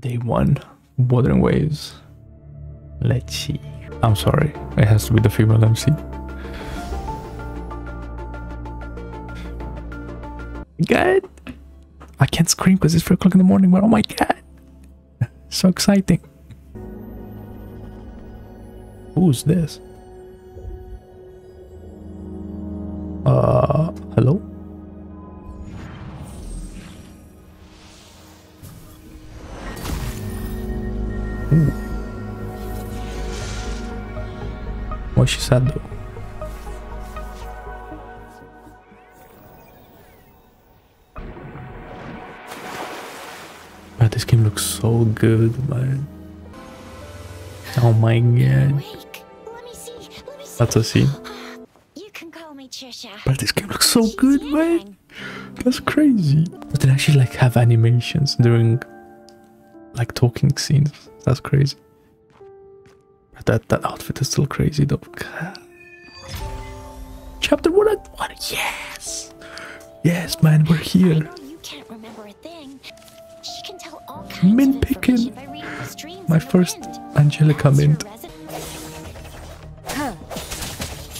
Day one, Wuthering Waves. Let's see. I'm sorry, it has to be the female MC. God, I can't scream because it's 3 o'clock in the morning, but oh my god, so exciting. Who's this? Uh, hello? But this game looks so good, man. Oh my god. That's a scene. But this game looks so good, man. That's crazy. But they actually like have animations during like talking scenes. That's crazy. That that outfit is still crazy though. God. Chapter one and one. Yes. Yes, man, we're here. you can't remember a thing. She can tell all kinds Mint picking. information by reading the streams My first. Angelica mint. Huh.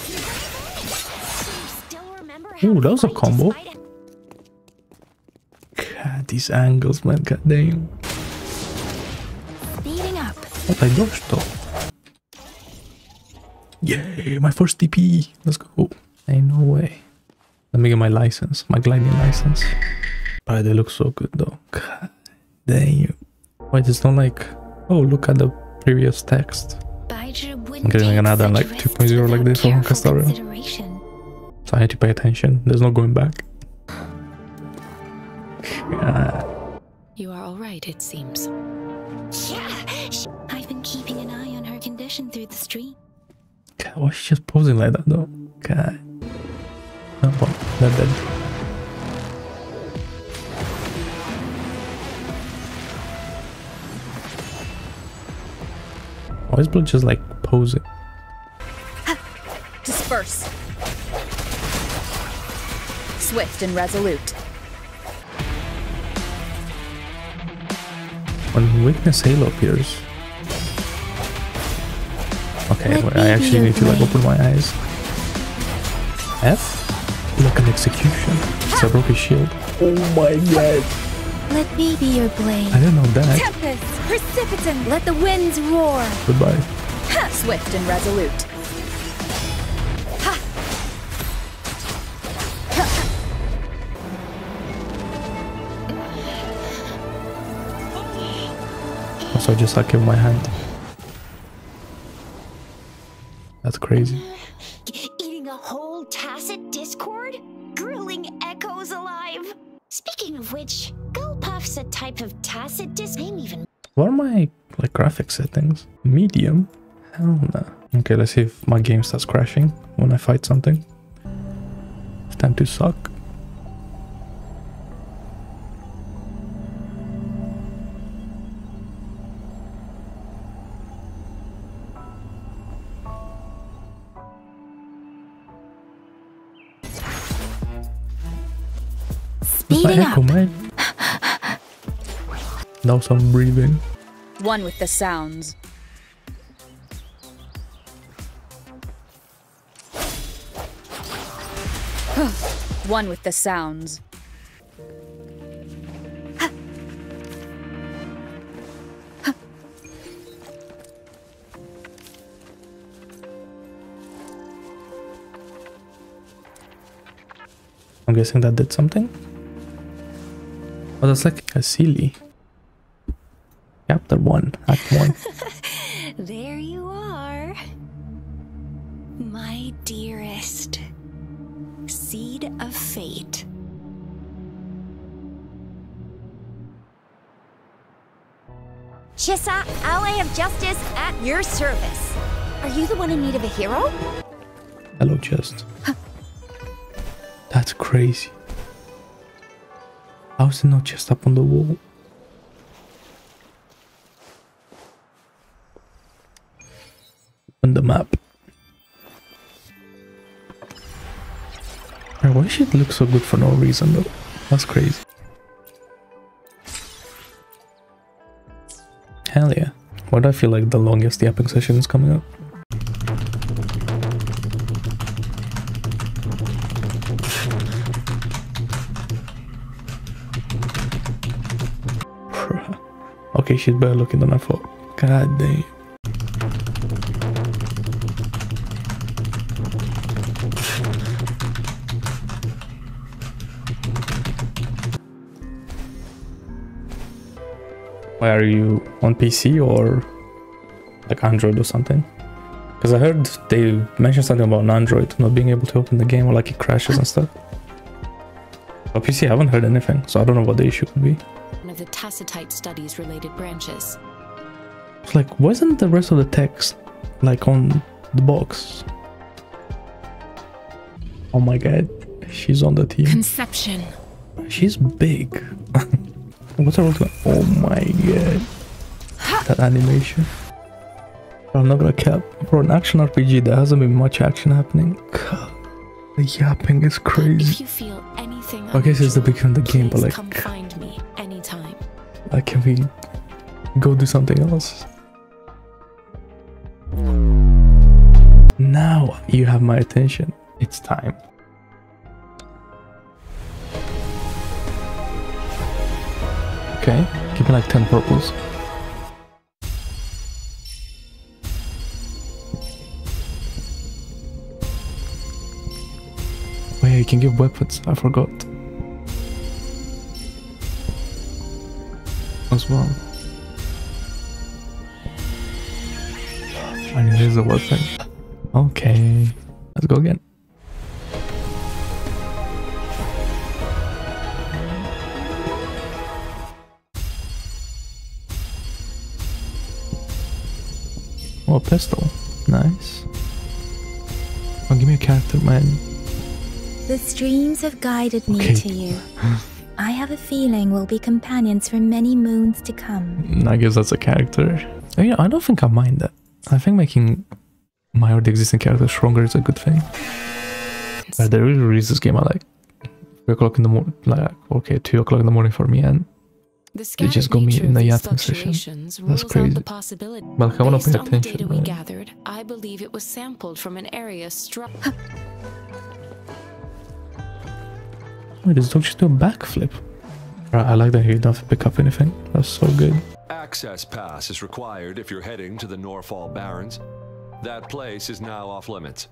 Do you still remember how Ooh, that was a combo. God, these angles, man. God damn. Speeding up. What I dodged though. Yay, my first DP. Let's go. Ain't no way. Let me get my license, my gliding license. But they look so good though. God damn. Wait, it's not like, oh, look at the previous text. I'm getting another like 2.0 like this for careful consideration. So I had to pay attention. There's no going back. God. You are all right, it seems. Yeah. I've been keeping an eye on her condition through the stream. Why is she just posing like that though? God. No, what? Not dead. Why is Blood just like posing? Disperse. Swift and resolute. When weakness halo appears. Okay, wait, I actually need to like open my eyes. F? Look at execution. So I broke his shield. Oh my god. Let me be your blade. I didn't know that. Tempest, precipitant, let the winds roar. Goodbye. Swift and resolute. Also, I just like in my hand. That's crazy. Eating a whole Tacet Discord? Grilling echoes alive? Speaking of which, Gulpuff's a type of tacit dis. Name even What are my like graphic settings? Medium? Hell no. Okay, let's see if my game starts crashing when I fight something. It's time to suck. It's Speeding echo, up. man. Now some breathing. One with the sounds. One with the sounds. I'm guessing that did something. Oh, that's like a silly. Chapter 1, Act 1. There you are. My dearest. Seed of fate. Chixia, ally of justice at your service. Are you the one in need of a hero? Hello, chest. That's crazy. How is there no chest up on the wall? On the map. Why should it look so good for no reason though? That's crazy. Hell yeah. Why do I feel like the longest yapping session is coming up? She's better looking than I thought. God damn. Why are you on PC or like Android or something? Because I heard they mentioned something about an Android not being able to open the game or like it crashes and stuff. But PC, I haven't heard anything, so I don't know what the issue could be. Of the Tacetite studies related branches. Like, wasn't the rest of the text like on the box? Oh my god, she's on the team. Conception. She's big. What's her ultimate? Oh my god. That animation. I'm not gonna cap. For an action RPG, there hasn't been much action happening. God, the yapping is If crazy. you feel anything I guess it's the beginning of the game, but like- Like, can we go do something else? Now you have my attention. It's time. Okay, give me like 10 purples. Wait, you can give weapons. I forgot. As well. I need there's a weapon. Okay, let's go again. Oh, a pistol. Nice. Oh, give me a character, man. The streams have guided me Okay. to you. I have a feeling we'll be companions for many moons to come. Mm, I guess that's a character. Oh, yeah, I don't think I mind that. I think making my already existing character stronger is a good thing. But the really release this game at like 3 o'clock in the morning, like, okay, 2 o'clock in the morning for me, and The They just got me in the these yapping session. That's crazy. the possibility. well, I want to Based pay on the attention. data we right? gathered, I believe it was sampled from an area struck. Wait, this dog just do a backflip. Right, I like that he doesn't pick up anything. That's so good. Access pass is required if you're heading to the Norfall Barrens. That place is now off limits.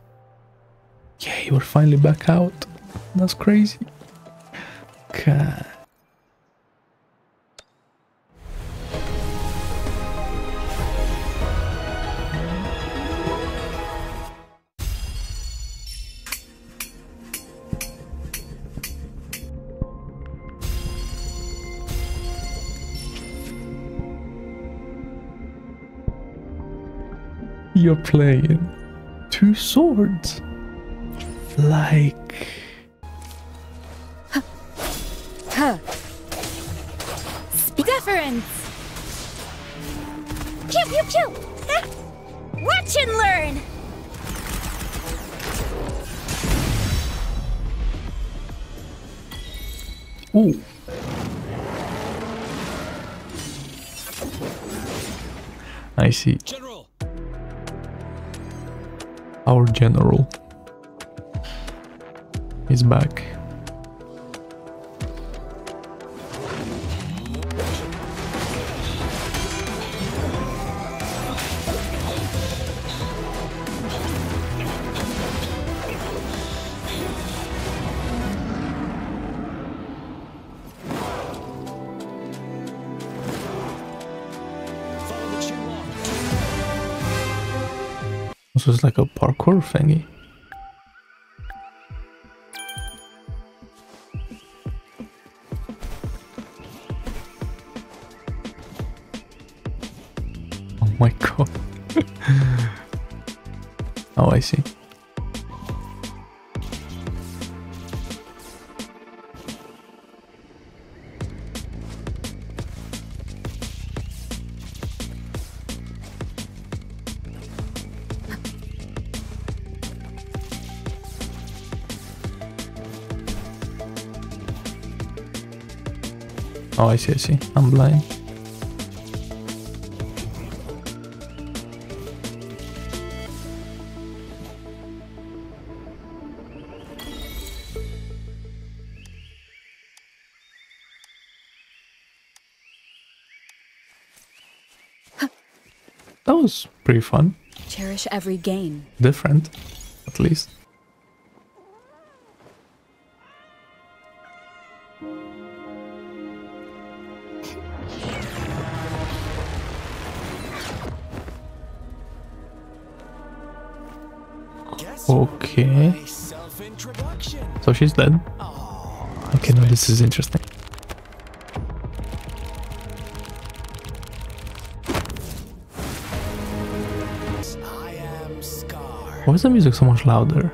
Yeah, you were finally back out. That's crazy. God. You're playing two swords. Like. Huh. Deference! Pew pew pew! Ha! Watch and learn! Ooh. I see. General! Our general is back. This is like a parkour thingy. Oh, I see, I see. I'm blind. that was pretty fun. Cherish every gain. Different, at least. Okay. So she's dead. Okay, now this is interesting. Why is the music so much louder?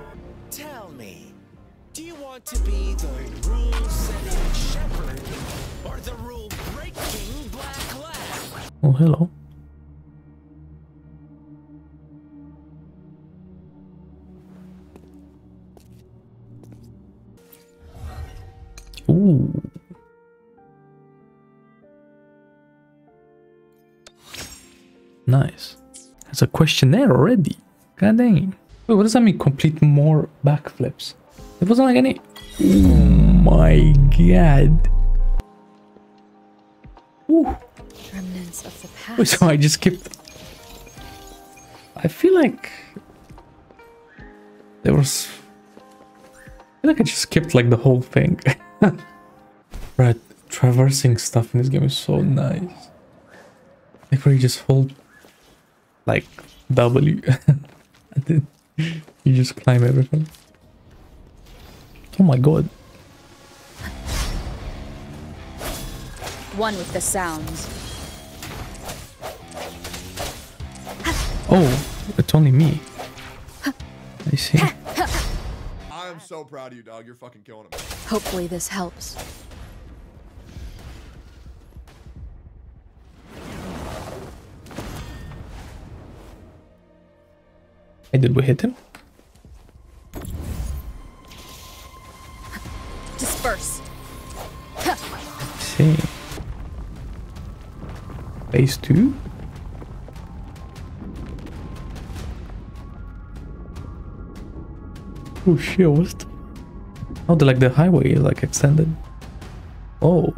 Nice. There's a questionnaire already. God dang. Wait, what does that mean? Complete more backflips. It wasn't like any. Oh my god. Ooh. Remnants of the past. Wait, so I just skipped. I feel like there was. I feel like I just skipped like the whole thing. right, traversing stuff in this game is so nice. Like where you just hold like W and then you just climb everything. Oh my god. One with the sounds. Oh, it's only me. I see. I'm so proud of you, dog. You're fucking killing him. Hopefully this helps. Hey, did we hit him? Disperse. see. Phase two? Oh shit, what's the... Oh, the, like the highway is like extended. Oh.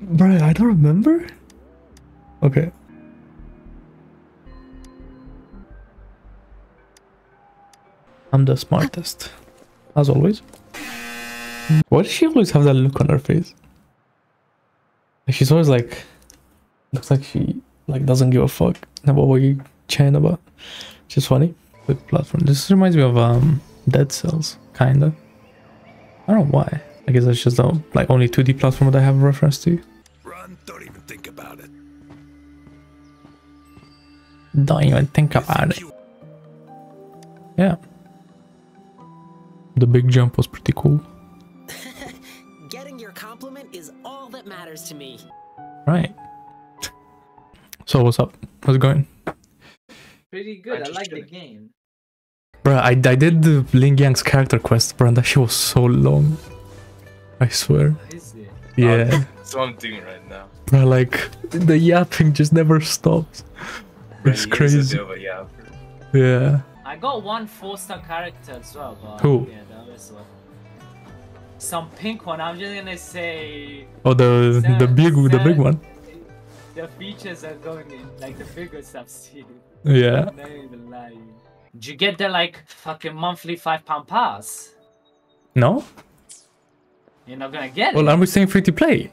Bro, I don't remember. Okay. I'm the smartest. As always. Why does she always have that look on her face? Like she's always like looks like she like doesn't give a fuck about what you chatting about. Which is funny. Platform. This reminds me of um Dead Cells, kinda. I don't know why. I guess that's just the like only 2D platform that I have a reference to. Run, don't even think about it. Don't even think about it. Yeah. The big jump was pretty cool. Getting your compliment is all that matters to me. Right. So what's up? How's it going? Pretty good. I, like the game. Bruh, I, I did the Lingyang's character quest, bro, and that shit was so long. I swear. Is it? Yeah. That's what I'm doing right now. Bro, like, the yapping just never stops. Bro, It's he a crazy. a. Yeah. I got one four-star character as well, but Who? yeah, the other one. Some pink one. I'm just gonna say Oh, the the big the big one. the features are going in like the biggest I've seen. Yeah. Not even lying. Did you get the like fucking monthly five pound pass? No? You're not gonna get Well, it. are we saying free to play?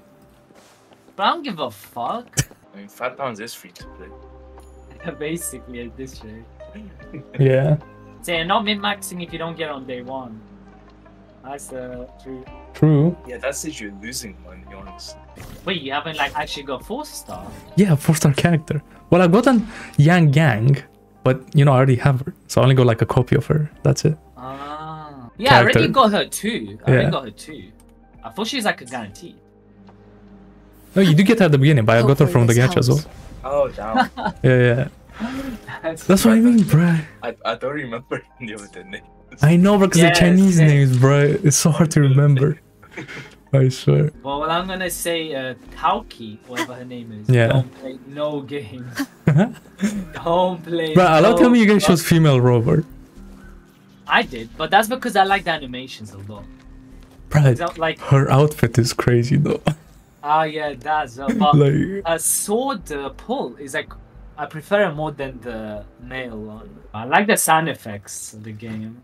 But I don't give a fuck. I mean, five pounds is free to play. Basically, at this rate. Yeah. So you're not min maxing if you don't get on day one. That's the truth. True. Yeah, that's if you're losing money, honestly. Wait, you haven't like actually got four star? Yeah, four star character. Well, I've gotten Yangyang, but you know, I already have her. So I only got like a copy of her. That's it. Ah. Yeah, I already got her too. I already Yeah. got her too. I thought she was like a guarantee. No, you do get her at the beginning, but I got her from the gacha as well. Oh, damn. Yeah, yeah. That's what I mean, bruh. I, I don't remember any of the names. I know, because Yes, the Chinese yes. names, bruh. It's so hard to remember. I swear. Well, well, I'm gonna say uh, Taoqi, whatever her name is. Yeah. Don't play no games. Don't play. Bruh, a lot no tell me you guys chose female rover. I did, but that's because I like the animations a lot. Bruh, Don't like- her outfit is crazy though. Ah, yeah, that's. Uh, but Like- a sword uh, pull is like. I prefer it more than the male one. I like the sound effects of the game.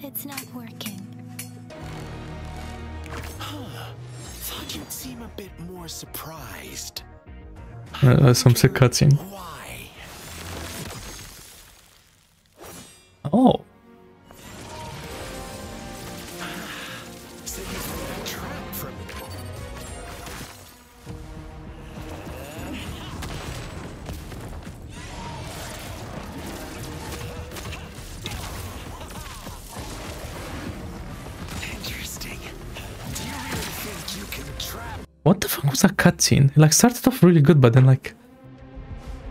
It's not working. Thought you'd seem a bit more surprised. Uh, some sick cutscene. Why? Oh. That cutscene? It like started off really good, but then like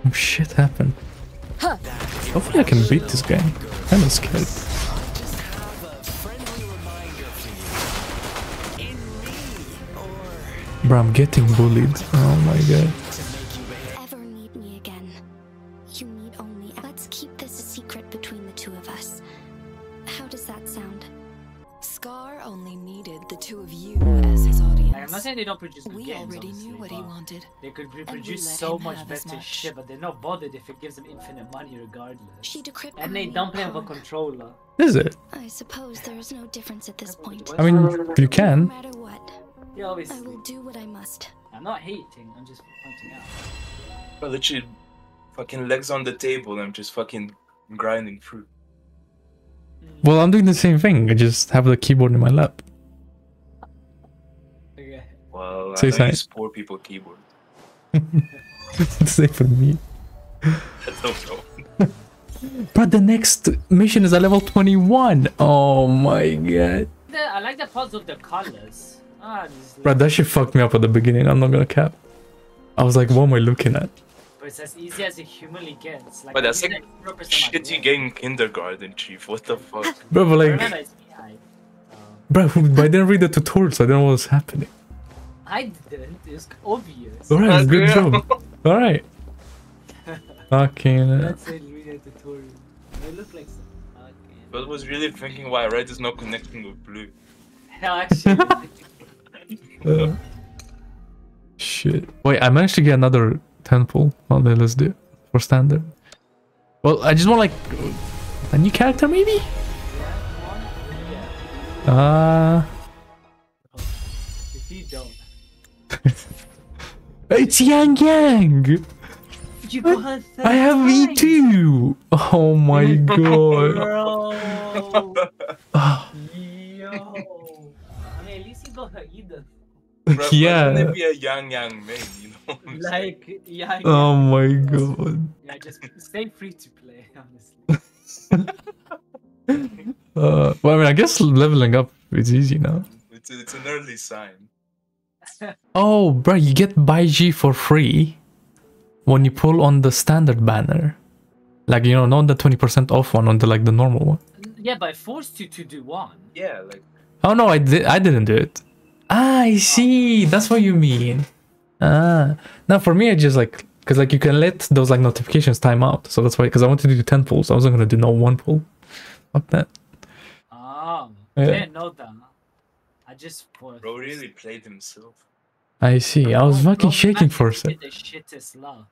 some shit happened. Hopefully I can beat this game. I'm scared. a Bro, I'm getting bullied. Oh my god. Saying they don't produce good We games. already knew what he wanted. They could we reproduce so much better much. shit, but they're not bothered if it gives them infinite money regardless. She decrypted And they my don't play with a controller. Is it? I suppose there is no difference at this point. I mean, you No can. matter what, Yeah, I will do what I must. I'm not hating, I'm just pointing out. But literally, fucking legs on the table and I'm just fucking grinding through. Well, I'm doing the same thing. I just have the keyboard in my lap. Well, Say I use poor people keyboard. It's safe for me. I don't know. But the next mission is a level 21. Oh my god. The, I like the parts of the colors. Ah, Bro, that shit fucked me up at the beginning. I'm not gonna cap. I was like, what am I looking at? But it's as easy as it humanly gets. Like, But that's I like use that 0% of shitty brain. game kindergarten, chief. What the fuck? Bro, but I like, remember it's me, I, bro, but I didn't read the tutorial, so I don't know what was happening. I didn't. It's obvious. Alright, good job. Alright. Fucking. uh, That's it, read a tutorial. They look like some fucking. But was really thinking why red is not connecting with blue. Hell, actually. uh, shit. Wait, I managed to get another temple. Well, then let's do it for standard. Well, I just want like a new character, maybe. Ah, if it's Yangyang. You got her I have third E2. Oh my god. Bro. Yo. I mean, at least you got her either. Bruh, Why yeah. wouldn't it be a yangyang main, you know? what I'm saying? Like, yeah. Oh my god. Yeah, just stay free to play, honestly. Uh, well, I mean, I guess leveling up is easy now. It's, it's an early sign. Oh, bro, you get Baizhi for free when you pull on the standard banner. Like, you know, not the 20% off one, on the like the normal one. Yeah, but I forced you to do one. Yeah, like Oh no, I did I didn't do it. Ah, I see. That's what you mean. Ah. Now for me I just like cuz like you can let those like notifications time out. So that's why cuz I wanted to do 10 pulls. I wasn't going to do no one pull. Fuck that. Oh, Yeah. I didn't know that. I just for bro really played himself. I see. I was fucking shaking for a sec. The shittest love.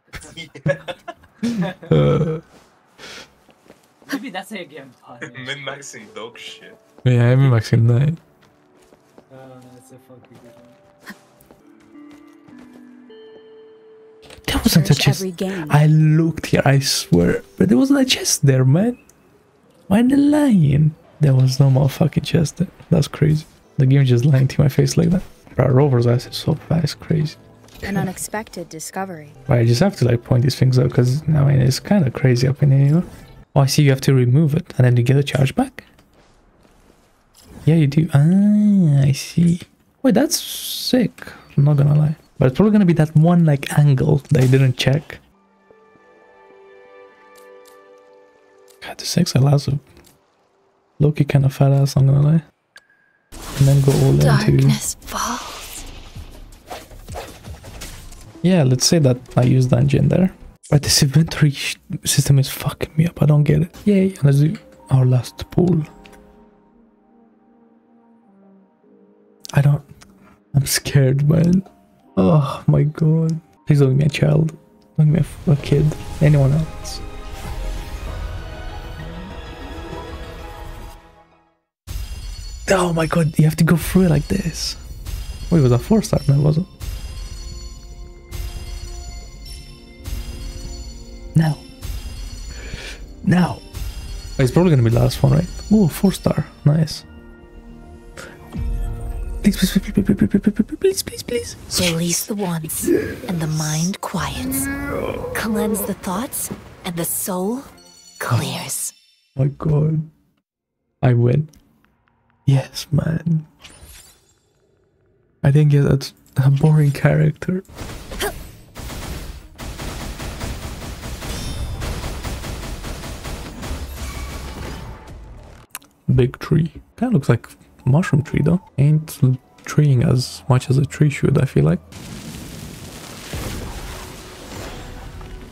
Uh, Maybe that's how you get punished. Min maxing dog shit. yeah, I'm maxing 9. Uh, that's a fucking good one. There wasn't a chest. game. I looked here, I swear. But there wasn't a chest there, man. Why the lying? There was no motherfucking chest there. That's crazy. The game just lying to my face like that. Bro, Rover's ass is so fast, crazy. An unexpected discovery. But I just have to like point these things out because I mean it's kind of crazy up in here. Oh, I see. You have to remove it and then you get a charge back. Yeah, you do. Ah, I see. Wait, that's sick. I'm not gonna lie. But it's probably gonna be that one like angle that I didn't check. God, the six allows a Loki kind of fat ass, I'm gonna lie. And then go all into Darkness falls. Yeah, let's say that I use dungeon there. But this inventory system is fucking me up. I don't get it. Yay, let's do our last pool. I don't. I'm scared, man. Oh my god. Please don't me a child. Don't give me a, f- a kid. Anyone else. Oh my god, you have to go through it like this. Wait, was a four star now, was it? Now. Now. Oh, it's probably gonna be the last one, right? Oh, four star. Nice. Please, please, please, please, please, please, please. please, please. Release the wands, yes. and the mind quiets. Cleanse the thoughts, and the soul clears. Oh my god. I win. Yes, man. I think yeah, that's a boring character. Big tree. Kind of looks like mushroom tree though. Ain't treeing as much as a tree should, I feel like.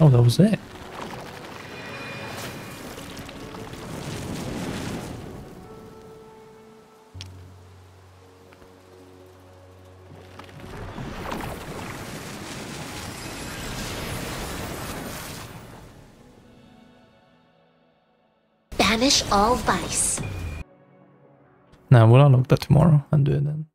Oh, that was it. All vice. Nah, we'll unlock that tomorrow and do it then.